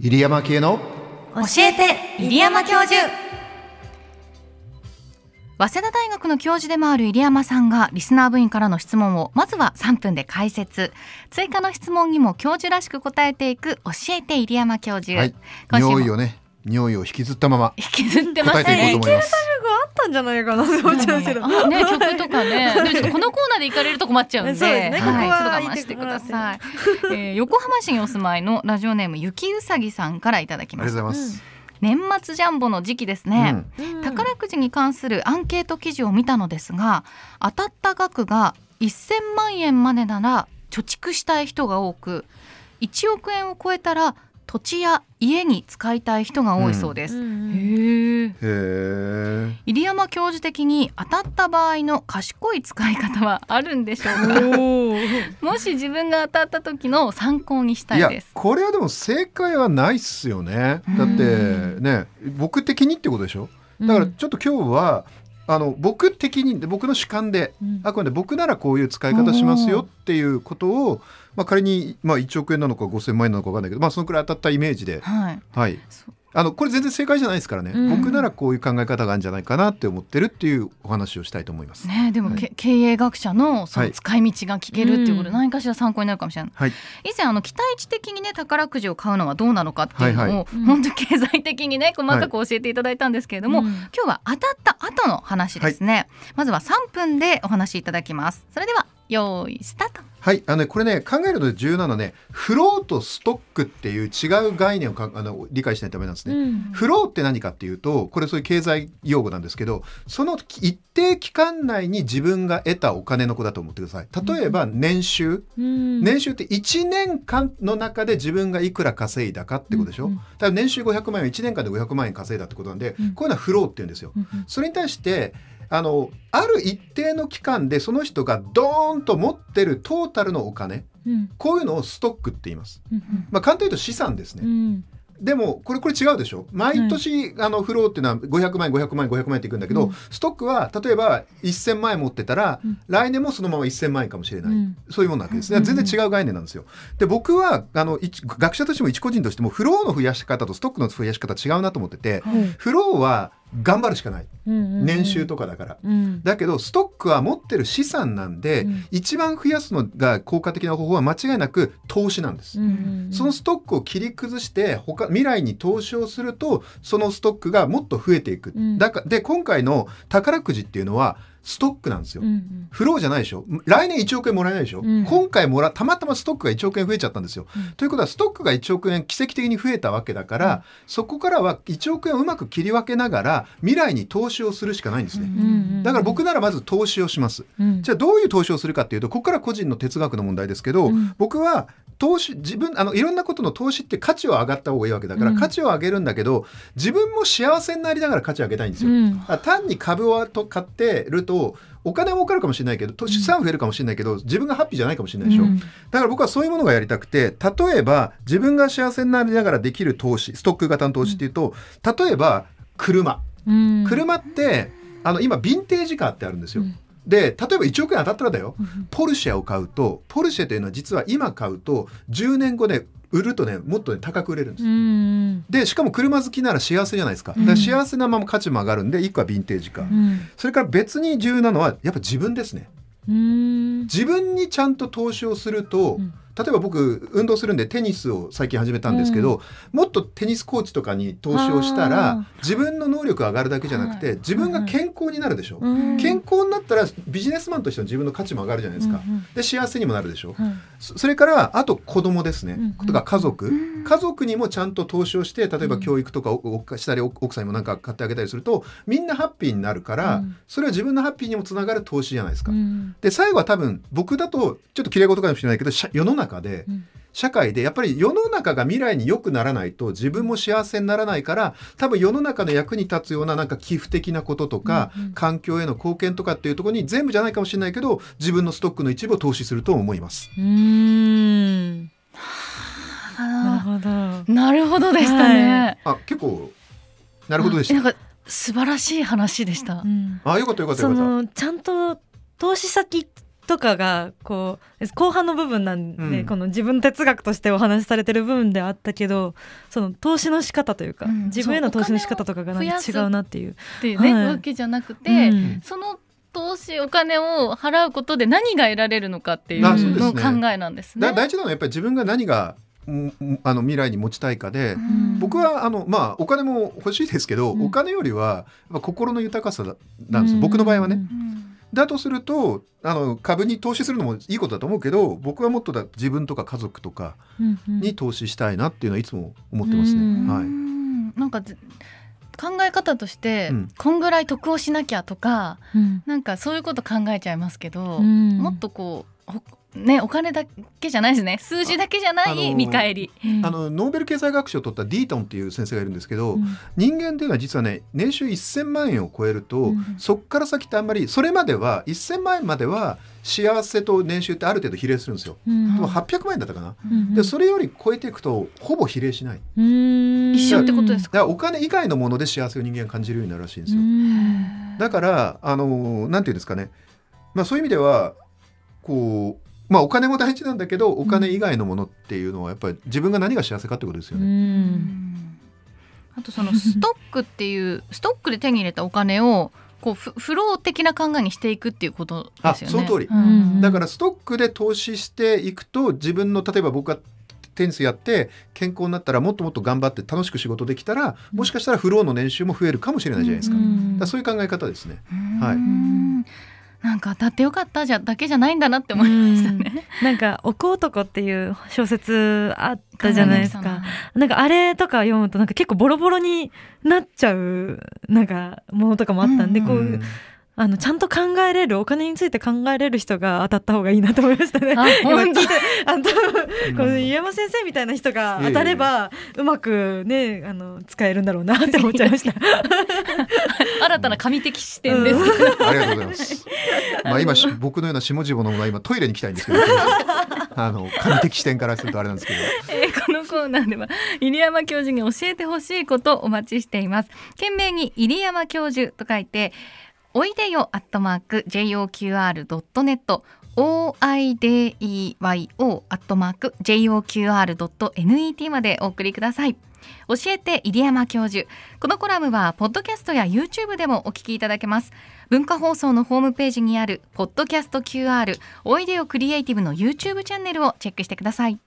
入山系の教えて入山教授。早稲田大学の教授でもある入山さんがリスナー部員からの質問をまずは3分で解説。追加の質問にも教授らしく答えていく教えて入山教授、はい。匂いをね匂いを引きずったまま引きずってます答えていこうと思います。あったんじゃないかなって思っちゃうけど。あね曲とかね。でもちょっとこのコーナーで行かれると困っちゃうんで。そうですね。はい、ここはちょっと我慢してください、えー、横浜市にお住まいのラジオネームゆきうさぎさんからいただきありがとうますございます、年末ジャンボの時期ですね、うん。宝くじに関するアンケート記事を見たのですが当たった額が1000万円までなら貯蓄したい人が多く1億円を超えたら土地や家に使いたい人が多いそうです、へえへえ入山教授的に当たった場合の賢い使い方はあるんでしょうか？もし自分が当たった時の参考にしたいです。これはでも正解はないっすよね。だってね僕的にってことでしょ？だからちょっと今日はあの僕的に僕の主観であくまで僕ならこういう使い方しますよっていうことを、まあ、仮に、まあ、1億円なのか5,000万円なのか分かんないけど、まあ、そのくらい当たったイメージで、はい。はい。そ、あのこれ全然正解じゃないですからね、うん。僕ならこういう考え方があるんじゃないかなって思ってるっていうお話をしたいと思います。ね、でも、はい。け経営学者のそのはい使い道が聞けるっていうことでうん。何かしら参考になるかもしれない、はい。以前あの期待値的にね宝くじを買うのはどうなのかっていうのを、はいはい。うん本当に経済的にね細かく教えていただいたんですけれども、うん今日は当たった後の話ですね、まずは3分でお話しいただきます。それでは用意スタートはい、あのね、これね考えるので重要なのはねフローとストックっていう違う概念をかあの理解しないとダメなんですね。フローって何かっていうとこれそういう経済用語なんですけどその一定期間内に自分が得たお金の子だと思ってください。例えば年収、年収って1年間の中で自分がいくら稼いだかってことでしょ、うん年収500万円を1年間で500万円稼いだってことなんで、うん。こういうのはフローって言うんですよ。それに対してあのある一定の期間でその人がドーンと持ってるトータルのお金こういうのをストックって言います。まあ、簡単に言うと資産ですね。でもこれこれ違うでしょ。毎年、あのフローっていうのは500万円500万円500万円っていくんだけど、うん。ストックは例えば1000万円持ってたら、うん。来年もそのまま1000万円かもしれない、うん。そういうもんなわけですね。うん。全然違う概念なんですよ。で僕はあの一学者としても一個人としてもフローの増やし方とストックの増やし方違うなと思ってて、フローは頑張るしかない。年収とかだから、だけどストックは持ってる資産なんで、うん。一番増やすのが効果的な方法は間違いなく投資なんです、そのストックを切り崩して他未来に投資をするとそのストックがもっと増えていく、うん。だからで今回の宝くじっていうのはストックなんですよ、フローじゃないでしょ。来年1億円もらえないでしょ、うん。今回もらたまたまストックが1億円増えちゃったんですよ、うん。ということはストックが1億円奇跡的に増えたわけだから、うん。そこからは1億円をうまく切り分けながら未来に投資をするしかないんですね、だから僕ならまず投資をします。じゃあどういう投資をするかっていうとここから個人の哲学の問題ですけど、うん。僕は投資自分あのいろんなことの投資って価値を上がった方がいいわけだから、うん。価値を上げるんだけど自分も幸せになりながら価値を上げたいんですよ。あ単に株をと買ってるとお金儲かるかもしれないけどと資産増えるかもしれないけど自分がハッピーじゃないかもしれないでしょ、だから僕はそういうものがやりたくて例えば自分が幸せになりながらできる投資ストック型の投資っていうと例えば車。車ってあの今ヴィンテージカーってあるんですよ。うん。で例えば1億円当たったらだよ、ポルシェを買うとポルシェというのは実は今買うと10年後で売るとねもっとね高く売れるんです。でしかも車好きなら幸せじゃないですか。だから幸せなまま価値も上がるんで1個はヴィンテージカー。それから別に重要なのはやっぱ自分ですね。自分にちゃんと投資をすると、うん例えば僕運動するんでテニスを最近始めたんですけど、もっとテニスコーチとかに投資をしたあらー。自分の能力が上がるだけじゃなくて、はい。自分が健康になるでしょ、うん。健康になったらビジネスマンとしての自分の価値も上がるじゃないですか、で幸せにもなるでしょ、そそれからあと子供ですね、うんとか家族、うん。家族にもちゃんと投資をして例えばうん。教育とかおおしたり奥さんにも何か買ってあげたりするとみんなハッピーになるから、うん。それは自分のハッピーにもつながる投資じゃないですか。で最後は多分僕だとちょっときれい事かもしれないけど世の中で、社会でやっぱり世の中が未来に良くならないと自分も幸せにならないから多分世の中の役に立つようななんか寄付的なこととか、うんうん。環境への貢献とかっていうところに全部じゃないかもしれないけど自分のストックの一部を投資すると思います。あーなるほど。でしたね、あ結構なるほどでした。なんか素晴らしい話でした、あよかったよかったよそかった。のちゃんと投資先とかがこう後半の部分なんで、うん。この自分の哲学としてお話しされてる部分であったけどその投資の仕方というか、うん。自分への投資の仕方とかがなんか違うなっていう。っていうね、はい。わけじゃなくて、うん。その投資お金を払うことで何が得られるのかっていうのね考えなんですね。だ大事なのはやっぱり自分が何がうんあの未来に持ちたいかで、うん。僕はあのまあお金も欲しいですけど、うん。お金よりは心の豊かさだなんです、うん。僕の場合はね。うんだとするとあの株に投資するのもいいことだと思うけど僕はもっとだ自分とか家族とかに投資したいなっていうのはいつも思ってますね。うん。はい。うんなんかず考え方として、うん。こんぐらい得をしなきゃとかうん。なんかそういうこと考えちゃいますけど、うん。もっとこうほねお金だけじゃないですね。数字だけじゃない見返り。うん。あのノーベル経済学賞を取ったディートンっていう先生がいるんですけど、うん。人間っていうのは実はね年収1000万円を超えると、うん。そっから先ってあんまりそれまでは1000万円までは幸せと年収ってある程度比例するんですよ。うん。でも800万円だったかな、うんでそれより超えていくとほぼ比例しない。うん。一緒ってことですだからお金以外のもので幸せを人間が感じるようになるらしいんですよ。うん。だからあのなんていうんですかね、まあ、そういう意味ではこうまあお金も大事なんだけどお金以外のものっていうのはやっぱり自分が何が幸せかってことですようね。んあとそのストックっていう ストックで手に入れたお金をこうフフロー的な考えにしていくっていうことですよね。あその通りうんだからストックで投資していくと自分の例えば僕がテニスやって健康になったらもっともっと頑張って楽しく仕事できたらもしかしたらフローの年収も増えるかもしれないじゃないですか。だからそういう考え方ですね。はいうんなんか当たってよかったじゃだけじゃないんだなって思いましたね。なんか「奥男」っていう小説あったじゃないですか。なんかあれとか読むとなんか結構ボロボロになっちゃうなんかものとかもあったんで、うんこう、うんあのちゃんと考えれるお金について考えれる人が当たった方がいいなと思いましたね。あ今本当聞いてあのこの家山先生みたいな人が当たればうまくねあの使えるんだろうなって思っちゃいました。新たな神的視点です。ありがとうございます。まあ今し僕のような下々のものは今トイレに行きたいんですけど、あの神的視点からするとあれなんですけど。えーこのコーナーでは入山教授に教えてほしいことお待ちしています懸命に入山教授と書いておいでよアットマーク JOQR.net OIDEYO アットマーク JOQR.net までお送りください。教えて入山教授。このコラムはポッドキャストや YouTube でもお聞きいただけます。文化放送のホームページにあるポッドキャスト QR おいでよクリエイティブの YouTube チャンネルをチェックしてください。